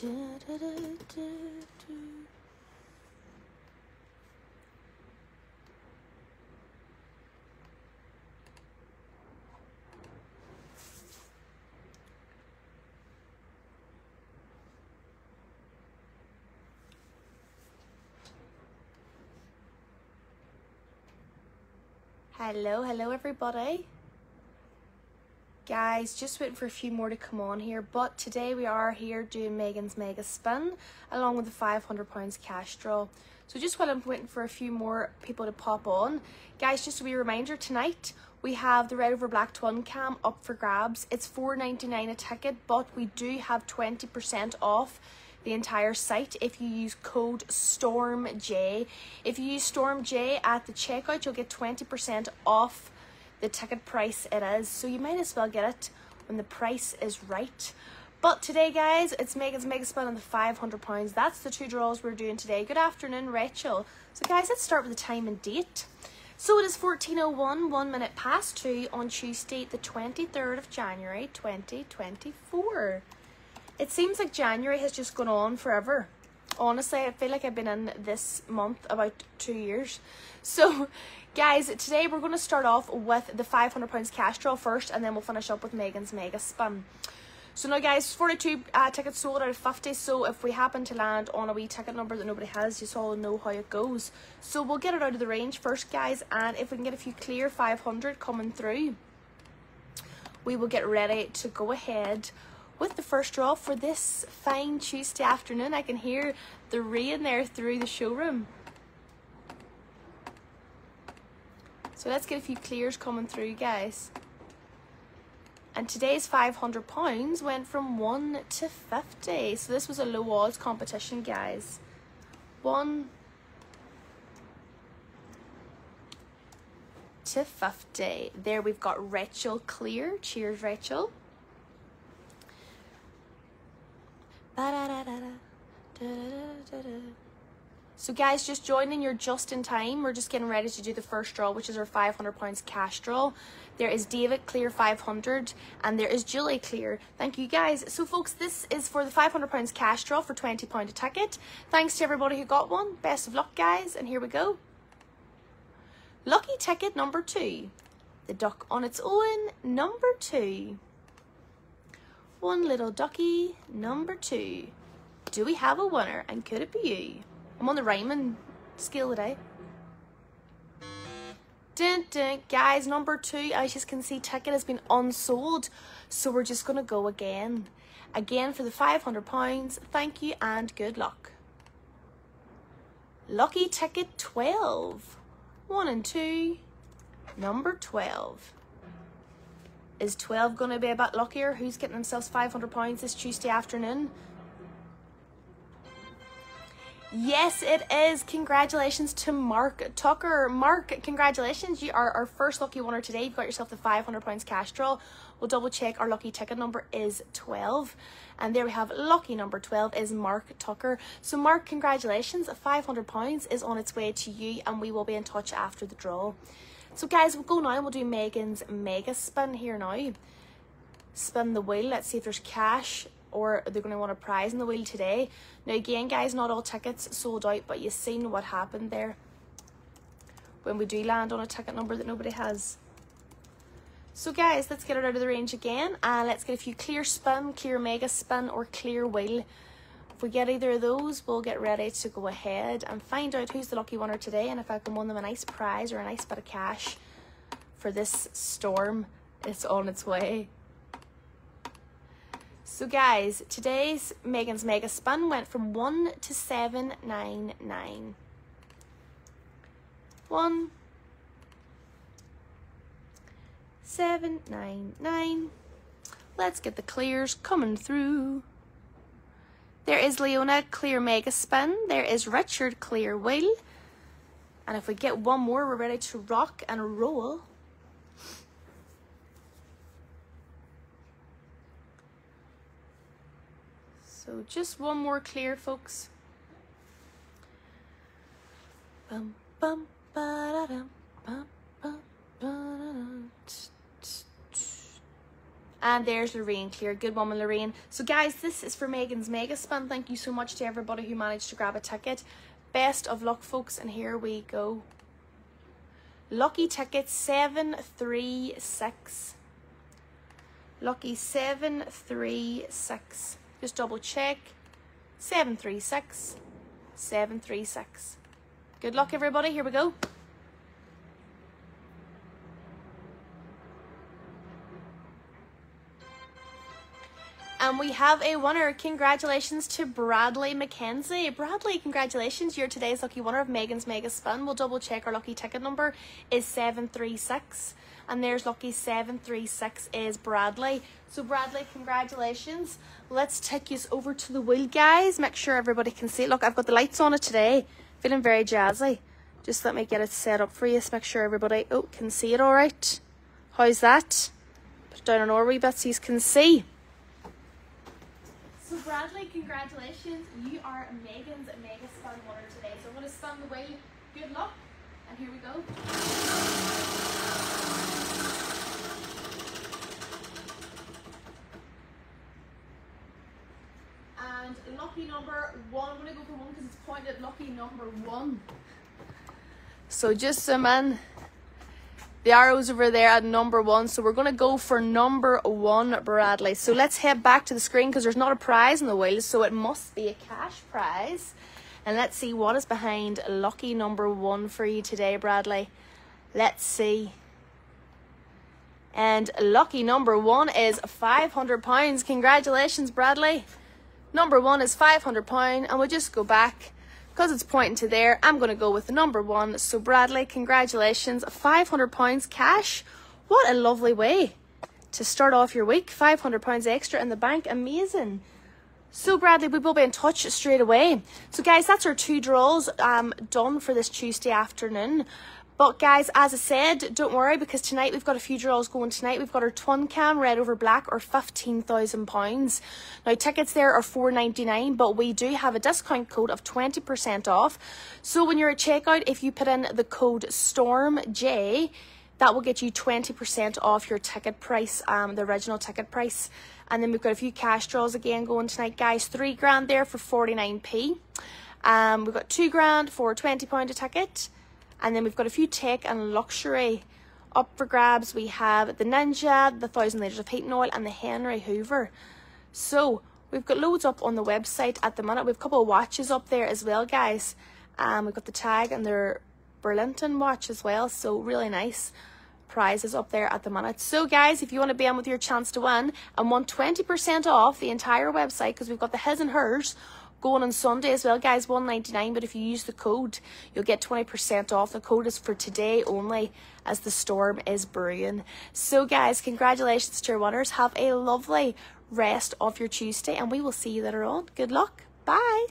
Hello, hello everybody. Guys, just waiting for a few more to come on here, but today we are here doing Megan's Mega Spin along with the £500 cash draw. So just while I'm waiting for a few more people to pop on, guys, just a wee reminder tonight we have the Red Over Black Twin Cam up for grabs. It's $4.99 a ticket, but we do have 20% off the entire site if you use code STORMJ. If you use STORMJ at the checkout, you'll get 20% off the ticket price it is. So you might as well get it when the price is right. But today, guys, it's Megan's Mega Spin on the £500. That's the two draws we're doing today. Good afternoon, Rachel. So, guys, let's start with the time and date. So it is 14.01, one minute past two on Tuesday, the 23rd of January, 2024. It seems like January has just gone on forever. Honestly, I feel like I've been in this month about two years. So, guys, today we're going to start off with the £500 cash draw first, and then we'll finish up with Megan's Mega Spin. So now guys, 42 uh, tickets sold out of 50, so if we happen to land on a wee ticket number that nobody has, you all know how it goes. So we'll get it out of the range first guys, and if we can get a few clear 500 coming through, we will get ready to go ahead with the first draw for this fine Tuesday afternoon. I can hear the rain there through the showroom. So let's get a few clears coming through, guys. And today's £500 went from 1 to 50. So this was a low odds competition, guys. 1 to 50. There we've got Rachel Clear. Cheers, Rachel. So guys, just joining, you're just in time. We're just getting ready to do the first draw, which is our £500 cash draw. There is David Clear 500 and there is Julie Clear. Thank you guys. So folks, this is for the £500 cash draw for £20 a ticket. Thanks to everybody who got one. Best of luck guys. And here we go. Lucky ticket number two. The duck on its own, number two. One little ducky, number two. Do we have a winner and could it be you? I'm on the Raymond scale today. Dun, dun. Guys, number two, as you can see, ticket has been unsold. So we're just going to go again. Again for the £500. Thank you and good luck. Lucky ticket 12. One and two. Number 12. Is 12 going to be a bit luckier? Who's getting themselves £500 this Tuesday afternoon? Yes, it is. Congratulations to Mark Tucker. Mark, congratulations. You are our first lucky winner today. You've got yourself the £500 cash draw. We'll double check. Our lucky ticket number is 12. And there we have lucky number 12 is Mark Tucker. So, Mark, congratulations. £500 is on its way to you, and we will be in touch after the draw. So guys, we'll go now and we'll do Megan's mega spin here now. Spin the wheel. Let's see if there's cash or they're going to want a prize in the wheel today. Now again, guys, not all tickets sold out, but you've seen what happened there when we do land on a ticket number that nobody has. So guys, let's get it out of the range again and let's get a few clear spin, clear mega spin or clear wheel if we get either of those, we'll get ready to go ahead and find out who's the lucky winner today and if I can win them a nice prize or a nice bit of cash for this storm. It's on its way. So guys, today's Megan's Mega Spin went from 1 to 799. 1 799. Let's get the clears coming through. There is Leona Clear Mega Spin. There is Richard Clear Wheel. And if we get one more, we're ready to rock and roll. So just one more clear, folks. Bum, bum, ba, da, dum, bum, bum, ba, da, dum. And there's Lorraine Clear. Good woman, Lorraine. So, guys, this is for Megan's Mega Spin. Thank you so much to everybody who managed to grab a ticket. Best of luck, folks. And here we go. Lucky ticket 736. Lucky 736. Just double check. 736. 736. Good luck, everybody. Here we go. And we have a winner. Congratulations to Bradley McKenzie. Bradley, congratulations. You're today's lucky winner of Megan's Mega Spin. We'll double check our lucky ticket number is 736. And there's lucky 736 is Bradley. So Bradley, congratulations. Let's take you over to the wheel, guys. Make sure everybody can see. Look, I've got the lights on it today. Feeling very jazzy. Just let me get it set up for you. Make sure everybody oh can see it all right. How's that? Put it down on our wee bit so you can see. Bradley, congratulations. You are Megan's Mega Spin winner today. So I'm going to spin the wheel. Good luck. And here we go. And lucky number one. I'm to go for one because it's pointed lucky number one. So just zoom in the arrows over there at number one. So we're going to go for number one, Bradley. So let's head back to the screen because there's not a prize in the wheel. So it must be a cash prize. And let's see what is behind lucky number one for you today, Bradley. Let's see. And lucky number one is £500. Congratulations, Bradley. Number one is £500. And we'll just go back because it's pointing to there, I'm going to go with the number one. So Bradley, congratulations. £500 cash. What a lovely way to start off your week. £500 extra in the bank. Amazing. So Bradley, we will be in touch straight away. So guys, that's our two draws um, done for this Tuesday afternoon. But guys, as I said, don't worry because tonight we've got a few draws going tonight. We've got our twin cam red over black or £15,000. Now tickets there are four ninety nine, but we do have a discount code of 20% off. So when you're at checkout, if you put in the code STORMJ, that will get you 20% off your ticket price, um, the original ticket price. And then we've got a few cash draws again going tonight, guys. Three grand there for 49p. Um, we've got two grand for £20 a ticket. And then we've got a few tech and luxury up for grabs. We have the Ninja, the Thousand Litres of Heating Oil, and the Henry Hoover. So we've got loads up on the website at the minute. We've a couple of watches up there as well, guys. Um, we've got the tag and their Burlington watch as well. So really nice prizes up there at the minute. So guys, if you want to be on with your chance to win and want 20% off the entire website, because we've got the his and hers going on Sunday as well, guys. One ninety nine. But if you use the code, you'll get twenty percent off. The code is for today only, as the storm is brewing. So, guys, congratulations to your winners. Have a lovely rest of your Tuesday, and we will see you later on. Good luck. Bye.